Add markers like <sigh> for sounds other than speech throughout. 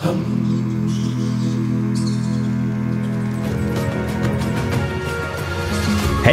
Hey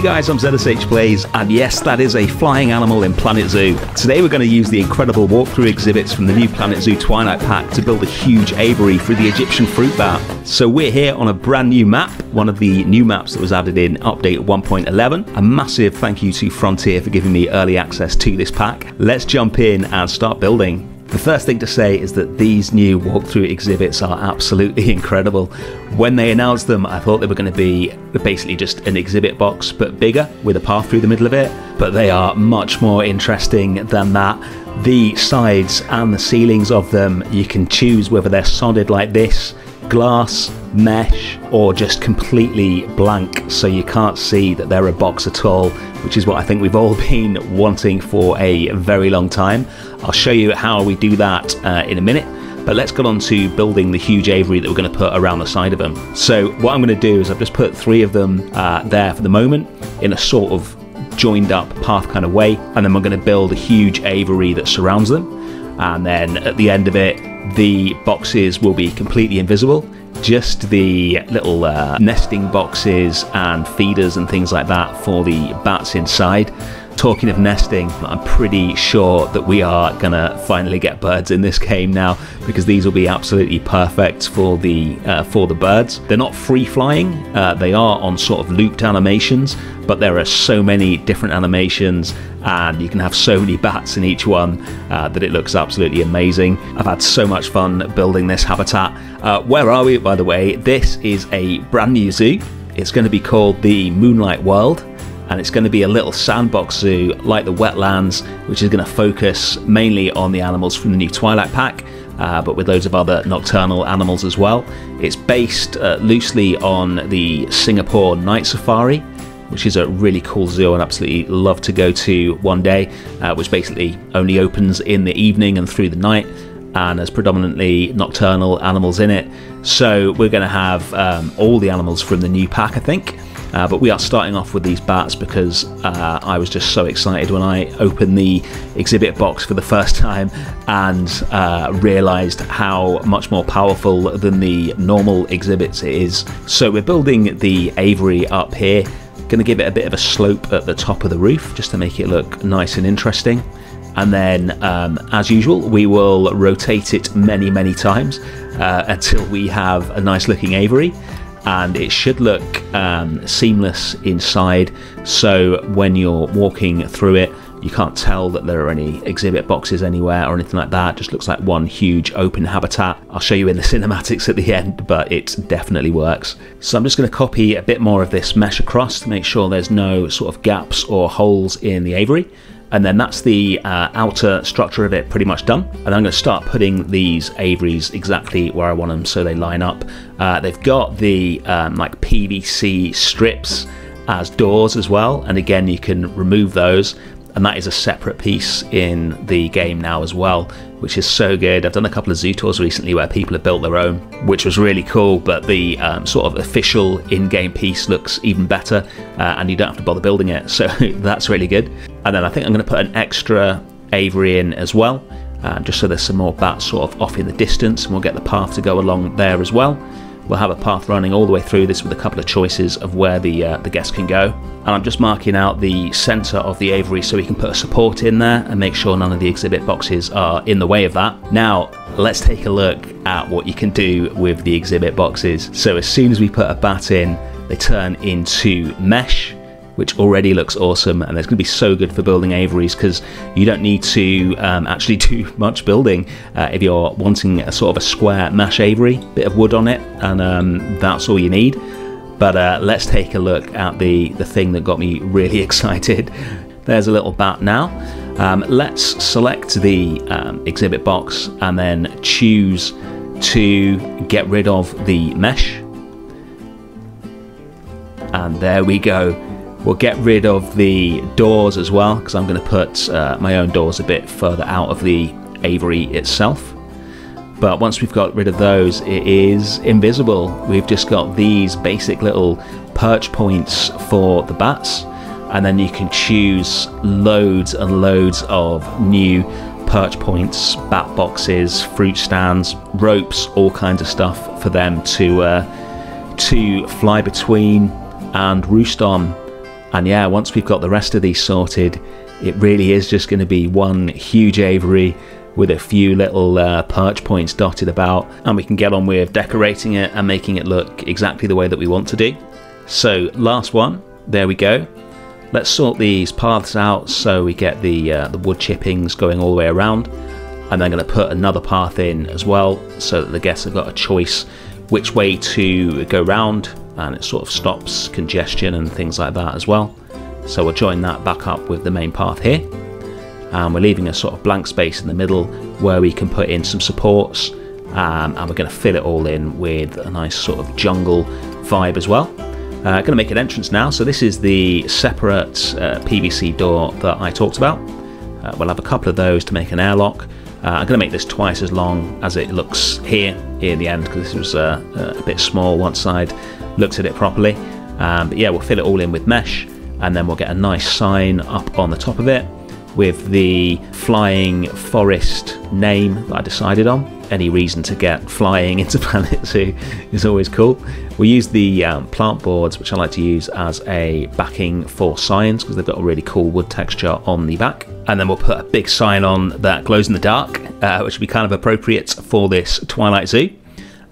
guys, I'm ZSH Plays, and yes, that is a flying animal in Planet Zoo. Today we're going to use the incredible walkthrough exhibits from the new Planet Zoo Twilight Pack to build a huge aviary for the Egyptian fruit bat. So we're here on a brand new map, one of the new maps that was added in update 1.11. A massive thank you to Frontier for giving me early access to this pack. Let's jump in and start building. The first thing to say is that these new walkthrough exhibits are absolutely <laughs> incredible. When they announced them, I thought they were going to be basically just an exhibit box, but bigger, with a path through the middle of it. But they are much more interesting than that. The sides and the ceilings of them, you can choose whether they're solid like this, glass, mesh, or just completely blank so you can't see that they're a box at all, which is what I think we've all <laughs> been wanting for a very long time. I'll show you how we do that uh, in a minute. But let's get on to building the huge aviary that we're going to put around the side of them. So what I'm going to do is I've just put three of them uh, there for the moment in a sort of joined up path kind of way and then we're going to build a huge aviary that surrounds them. And then at the end of it the boxes will be completely invisible. Just the little uh, nesting boxes and feeders and things like that for the bats inside talking of nesting, I'm pretty sure that we are gonna finally get birds in this game now because these will be absolutely perfect for the uh, for the birds. They're not free flying; uh, they are on sort of looped animations, but there are so many different animations, and you can have so many bats in each one uh, that it looks absolutely amazing. I've had so much fun building this habitat. Uh, where are we, by the way? This is a brand new zoo. It's going to be called the Moonlight World and it's going to be a little sandbox zoo like the wetlands, which is going to focus mainly on the animals from the new Twilight Pack. Uh, but with loads of other nocturnal animals as well. It's based uh, loosely on the Singapore Night Safari, which is a really cool zoo and absolutely love to go to one day, uh, which basically only opens in the evening and through the night and has predominantly nocturnal animals in it. So we're going to have um, all the animals from the new pack, I think. Uh, but we are starting off with these bats because uh, I was just so excited when I opened the exhibit box for the first <laughs> time and uh, realised how much more powerful than the normal exhibits it is. So we're building the aviary up here. Going to give it a bit of a slope at the top of the roof just to make it look nice and interesting. And then, um, as usual, we will rotate it many, many times uh, until we have a nice looking aviary and it should look um, seamless inside. So when you're walking through it you can't tell that there are any exhibit boxes anywhere or anything like that. It just looks like one huge open habitat. I'll show you in the <laughs> cinematics at the end but it definitely works. So I'm just going to copy a bit more of this mesh across to make sure there's no sort of gaps or holes in the aviary and then that's the uh, outer structure of it pretty much done. And I'm going to start putting these aviaries exactly where I want them so they line up. Uh, they've got the um, like PVC strips as doors as well, and again you can remove those and that is a separate piece in the game now as well, which is so good. I've done a couple of zoo tours recently where people have built their own, which was really cool, but the um, sort of official in game piece looks even better, uh, and you don't have to bother building it, <laughs> so that's really good. And then I think I'm going to put an extra aviary in as well, uh, just so there's some more bats sort of off in the distance, and we'll get the path to go along there as well. We'll have a path running all the way through this with a couple of choices of where the uh, the guests can go. And I'm just marking out the centre of the aviary so we can put a support in there and make sure none of the exhibit boxes are in the way of that. Now, let's take a look at what you can do with the exhibit boxes. So as soon as we put a bat in, they turn into mesh which already looks awesome and it's going to be so good for building aviaries because you don't need to um, <laughs> actually do much building uh, if you're wanting a sort of a square mesh aviary, bit of wood on it, and um, that's all you need. But uh, let's take a look at the, the thing that got me <laughs> really excited. There's a little bat now. Um, let's select the um, exhibit box and then choose to get rid of the mesh. And there we go We'll get rid of the doors as well because I'm going to put uh, my own doors a bit further out of the aviary itself. But once we've got rid of those, it is invisible. We've just got these basic little perch points for the bats. And then you can choose loads and loads of new perch points, bat boxes, fruit stands, ropes, all kinds of stuff for them to uh, to fly between and roost on. And yeah, once we've got the rest of these sorted, it really is just going to be one huge aviary with a few little uh, perch points dotted about, and we can get on with decorating it and making it look exactly the way that we want to do. So, last one, there we go. Let's sort these paths out so we get the, uh, the wood chippings going all the way around. And I'm going to put another path in as well so that the guests have got a choice which way to go round and it sort of stops congestion and things like that as well. So we'll join that back up with the main path here. And we're leaving a sort of blank space in the middle where we can put in some supports um, and we're going to fill it all in with a nice sort of jungle vibe as well. Uh, going to make an entrance now. So this is the separate uh, PVC door that I talked about. Uh, we'll have a couple of those to make an airlock. Uh, I'm going to make this twice as long as it looks here in the end because this was uh, a bit small one I'd looked at it properly. Um, but yeah, we'll fill it all in with mesh and then we'll get a nice sign up on the top of it with the flying forest name that I decided on any reason to get flying <laughs> into Planet Zoo is always cool. We use the um, plant boards, which I like to use as a backing for signs because they've got a really cool wood texture on the back. And then we'll put a big sign on that glows in the dark, uh, which would be kind of appropriate for this Twilight Zoo.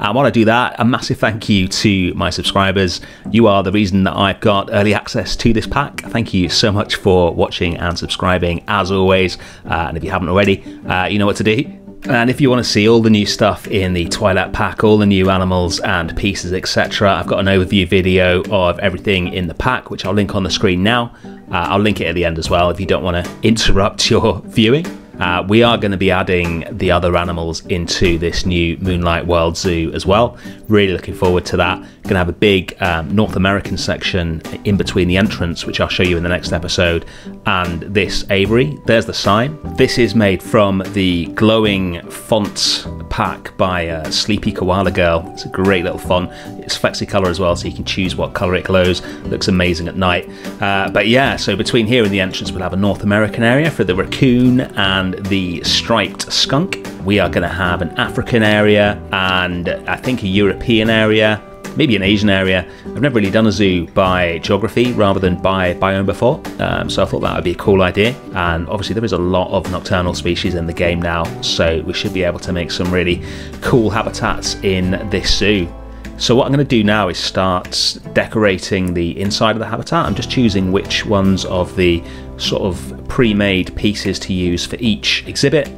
And while I do that, a massive thank you to my subscribers. You are the reason that I've got early access to this pack. Thank you so much for watching and subscribing, as always. Uh, and if you haven't already, uh, you know what to do. And if you want to see all the new stuff in the Twilight pack, all the new animals and pieces, etc., I've got an overview video of everything in the pack, which I'll link on the screen now. Uh, I'll link it at the end as well if you don't want to interrupt your <laughs> viewing. Uh, we are going to be adding the other animals into this new Moonlight World Zoo as well. Really looking forward to that. Going to have a big um, North American section in between the entrance, which I'll show you in the next episode, and this aviary. There's the sign. This is made from the glowing fonts pack by uh, Sleepy Koala Girl. It's a great little font. It's flexi color as well, so you can choose what color it glows. Looks amazing at night. Uh, but yeah, so between here and the entrance, we'll have a North American area for the raccoon and and the striped skunk. We are going to have an African area and I think a European area, maybe an Asian area. I've never really done a zoo by geography rather than by biome before, um, so I thought that would be a cool idea. And obviously, there is a lot of nocturnal species in the game now, so we should be able to make some really cool habitats in this zoo. So what I'm going to do now is start decorating the inside of the habitat. I'm just choosing which ones of the sort of pre-made pieces to use for each exhibit.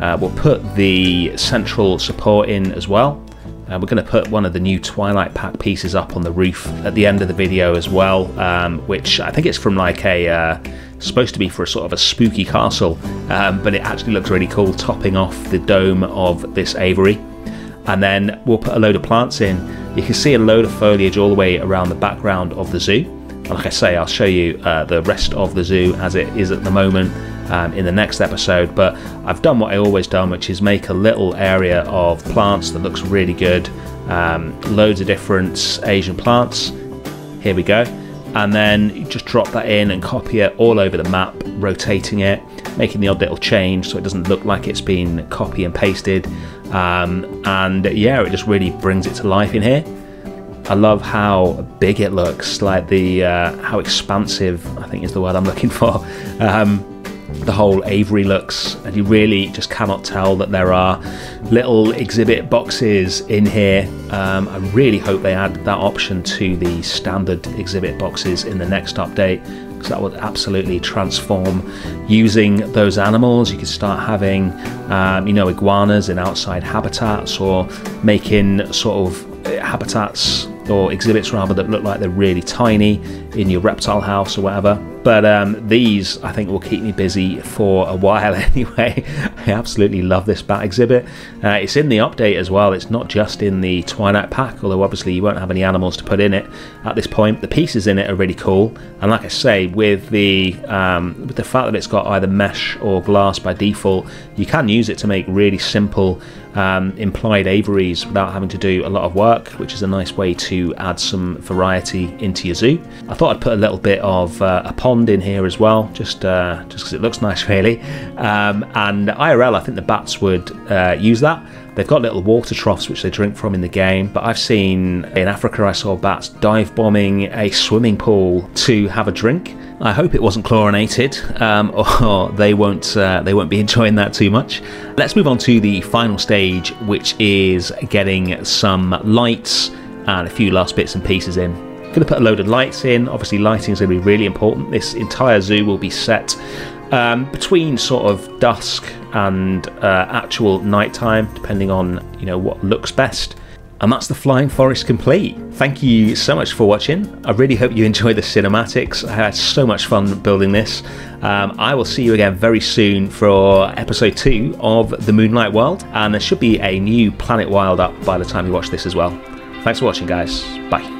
Uh, we'll put the central support in as well. Uh, we're going to put one of the new Twilight Pack pieces up on the roof at the end of the video as well, um, which I think it's from like a uh, supposed to be for a sort of a spooky castle, um, but it actually looks really cool, topping off the dome of this aviary and then we'll put a load of plants in. You can see a load of foliage all the way around the background of the zoo. And like I say, I'll show you uh, the rest of the zoo as it is at the moment um, in the next episode. But I've done what I always done, which is make a little area of plants that looks really good. Um, loads of different Asian plants. Here we go. And then just drop that in and copy it all over the map, rotating it, making the odd little change so it doesn't look like it's been copy and pasted. Um, and yeah, it just really brings it to life in here. I love how big it looks, like the uh, how expansive I think is the word I'm looking <laughs> for. Um, the whole aviary looks, and you really just cannot tell that there are little exhibit boxes in here. Um, I really hope they add that option to the standard exhibit boxes in the next update because that would absolutely transform using those animals. You could start having, um, you know, iguanas in outside habitats or making sort of habitats or exhibits rather that look like they're really tiny in your reptile house or whatever. But um, these, I think, will keep me busy for a while <laughs> anyway. I absolutely love this bat exhibit. Uh, it's in the update as well. It's not just in the Twilight pack, although obviously you won't have any animals to put in it at this point. The pieces in it are really cool, and like I say, with the um, with the fact that it's got either mesh or glass by default, you can use it to make really simple um, implied aviaries without having to do a lot of work, which is a nice way to add some variety into your zoo. I thought I'd put a little bit of uh, a pond pond in here as well, just uh, just because it looks nice, really. Um, and IRL, I think the bats would uh, use that. They've got little water troughs which they drink from in the game, but I've seen in Africa, I saw bats dive bombing a swimming pool to have a drink. I hope it wasn't chlorinated, um, <laughs> or they won't uh, they won't be enjoying that too much. Let's move on to the final stage, which is getting some lights and a few last bits and pieces in. Going to put a load of lights in. Obviously, lighting is going to be really important. This entire zoo will be set um, between sort of dusk and uh, actual nighttime, depending on you know what looks best. And that's the Flying Forest complete. Thank you so much for watching. I really hope you <laughs> enjoyed the cinematics. I had so much fun building this. Um, I will see you again very soon for episode two of The Moonlight World, and there should be a new Planet Wild up by the time you watch this as well. Thanks for watching, guys. Bye.